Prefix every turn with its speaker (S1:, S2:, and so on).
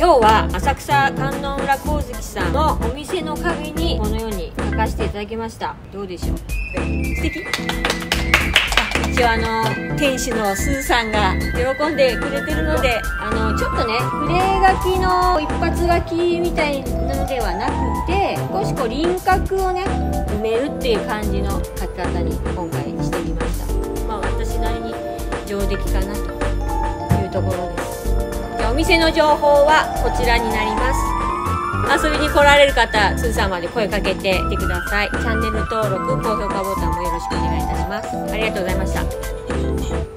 S1: 今日は浅草観音裏光月さんのお店の壁にこのように書かせていただきました。どうでしょう？素敵。一応あの店主のスーさんが喜んでくれてるのであのちょっとね筆書きの一発書きみたいなのではなくて少しこう輪郭をね埋めるっていう感じの書き方に今回してみました。まあ私なりに上出来かなというところです。お店の情報はこちらになります。遊びに来られる方すーさんまで声かけていてください。チャンネル登録高評価ボタンもよろしくお願いいたします。ありがとうございました。